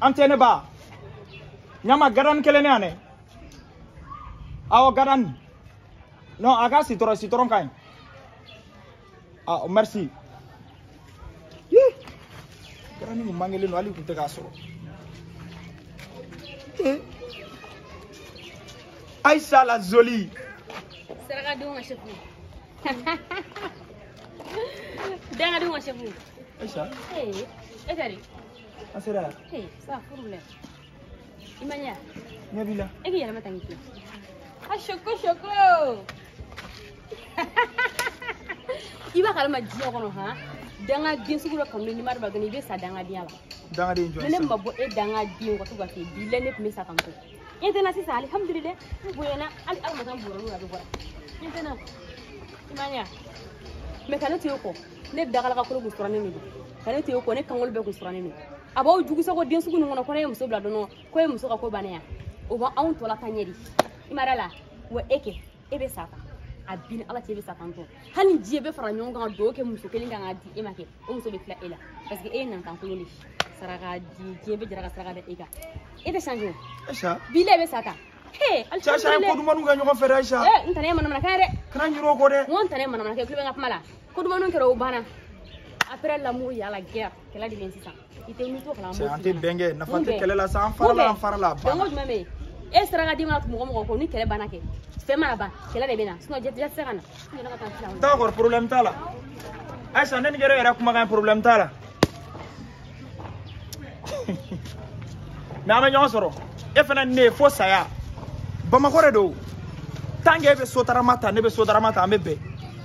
antene ba nyama garan ne ane awo garan No aga sitoro citron kain ah merci ye garan ni mangele no ali ku te kasoro Aïssa la Zoli. Serga dunga chefu. Denga dunga chefu. Aïssa. Eh, hey. Asera. Hey, ça problème. Imanya. Nyabila. Eki eh, yana matangi kia. Ashoko shoko. Iba kala ma jiyo kono ha. Danga din sugura kono ni mara bagani be sa danga dia ba. Eh, danga din jo. Nene mabo e danga din ko tuga ke bile ne pmesa kanko. Yentena sisa alhamdulillah. Boyana ali almatan boro no abora. Yentena. Imanya. Mekana tiyo ko. Ne dagala ka kolo gusura ne ne. Kana tiyo ko ne kangol be gusura ne ne. a b'aw ko den sugu nin ko ne muso bila dɔnɔ ko muso ka e ko bannen o b'anw anw tɔla ta ɲɛ de i ma da la e ala cɛ bɛ sa tan tɔ hali fara ɲɔgɔn kan dɔw muso kelen kan ka di o muso bɛ tila parce que e ye nantan kolon de saraka di diɲɛ bɛ jara ka saraka da e kan e tɛ change e eh, o bi la Chacha ye kodumanu kɛ ɲɔgɔn fɛ dɛ Aisha. Ee n tana ye manamanakɛ dɛ. Kana ko n tana ye manamanakɛ tulo bɛ n ka kuma la. Kodumanu kɛra o banna. après l'amour il y a la guerre kɛlɛ de bɛ yen sisan i tɛ mutu kala amour an tɛ bɛn kɛ nafa tɛ la sa an la an la banna jumɛn bɛ yen sera ka den mana mɔgɔ mɔgɔ ko ni kɛlɛ banna kɛ bas mana ban kɛlɛ sinon jɛ tɛ se ka na t'a kɔrɔ ne ni yɛrɛ yɛrɛ kumakan problème ne ne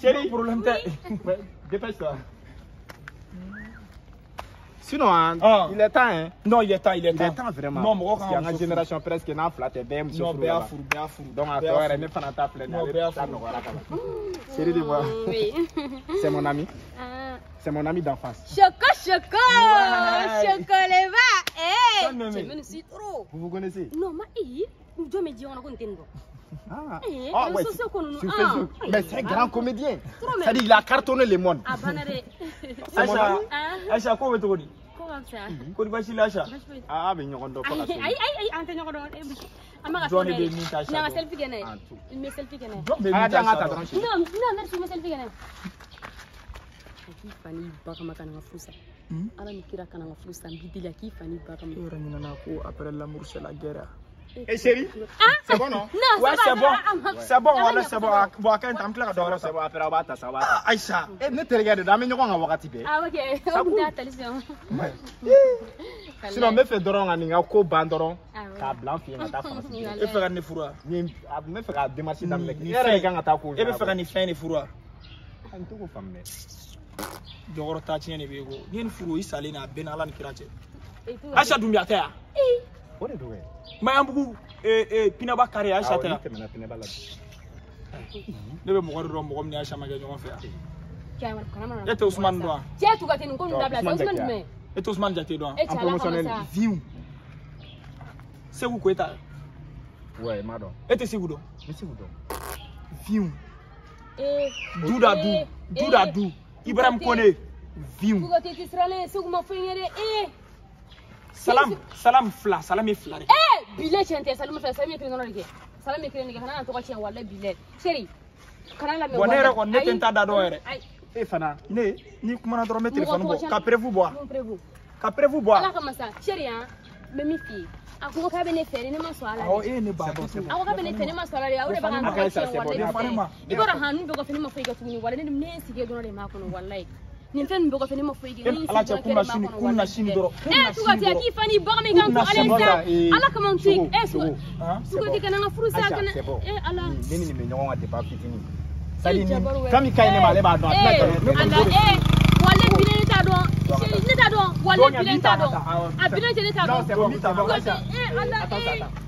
Chérie, problème de Dépêche-toi. Sinon, hein, ah. il est temps. Hein. Non, il est temps, il est temps. Il est temps vraiment. Non, y a une génération presque n'a fila tɛ bɛɛ Non, bien fou, Donc à toi, elle ne pas ta ta Chérie, dis-moi. Oh, oui. C'est mon ami. Ah. C'est mon ami d'enfance. Choco, choco. Ouais. va, Hey. Eh. Tu me suis trop. Vous vous connaissez? Non, ma il Jɔn bɛ diɲɛ on a nin ah, ah eh, eh, Mais c'est un grand ah. comédien. Ça dit il a cartonné les moines Ah, ah. Aïcha, mmh. Aïcha, comment Comment tu ça Ah be ɲɔgɔn tu kala. Ayi ayi Aïe aïe aïe. de bɛ Aïe, aïe, aïe, aïe, selfie aïe, selfie aïe, aïe, aïe, aïe, Non non selfie hmm? après l'amour c'est la guerre. eh chérie, c'est bon non Non, c'est bon. C'est bon, voilà, c'est bon. Bon, quand t'as clair d'or, c'est bon. Après, on va t'as ça va. Aïcha, ne te regarde pas, mais nous on va voir tipe. Ah OK. Ça vous attention. Sinon, me fait d'or en inga ko bandoron. Ka blanc fi ngata France. E fɛ ka ne fura. Ni ah, me fɛ ka démarche daminɛ. Ni yɛrɛ ye kan ka taa ko. E bɛ fɛ ka nin fɛn ne fura. An t'o faamu dɛ. Jɔkɔrɔ taa tiɲɛ de bɛ ko. Ni nin furu i salen na a bɛɛ n'Ala ni kira cɛ. a tɛ yan. O de don Mayan mpou e, e, pina bakare a a ah, chate a. A, a, a, pina bakare a. Nebe mwadu do, mwom ne a chame gen yon fwe a. Ete osman do an. Che, tou gaten nou kon nou dabla, ete osman do an. Ete osman jate do an. Ete ala kwa masan. Viyon. Se wou kwe ta? We, mwadon. Ete se wou do? Ete se wou do? Viyon. E, e, e, e. Du da du, du da du. Ibra mpone. Viyon. Tou gaten ti srole, souk mwafenye de, e. salam salam fila salam ye fila de ee bile tiɲɛ tɛ salimu fila salimu ye kelen dɔrɔn de kɛ salamu ye kelen de kɛ kana na tɔgɔ tiɲɛ wala bile seri kana lamɛn wa ne yɛrɛ kɔni ne tɛ n ta da dɔn yɛrɛ e fana ne n'i kumana dɔrɔn n bɛ telefɔni bɔ ka perefu bɔ a ka perefu bɔ a ala ka masa seri an n bɛ min f'i ye a ko k'a bɛ ne fɛ ne ma sɔn a la awɔ e ye ne ba dɔn a ko k'a bɛ ne fɛ ne ma sɔn a la de aw de b'a ka n tɔgɔ tiɲɛ wala i b'a dɔn han n'u bɛ ka fini ma fɔ i ka tuguni wala ne ni ne sigi dɔrɔn de m'a kɔnɔ wala ye nin fɛn nin bɛ kɔfɛ ne ma foyi kɛ ala cɛ kun na sini kun eh, na sini dɔrɔn kun na sini dɔrɔn e k'i fa n'i baga min kan fɔ ale ta ala kama to yen e sugati kana n ka furu sa kana e ala ne ni nin bɛ ɲɔgɔn kan depuis fitinin sadi ni fɛn min ka ɲi ne ma ale b'a dɔn a tɛna galon ne kɔni t'o de wale bile ne t'a dɔn ne t'a dɔn wale bile ne t'a dɔn a bile tɛ ne t'a dɔn e eh, ala e